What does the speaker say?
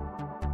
you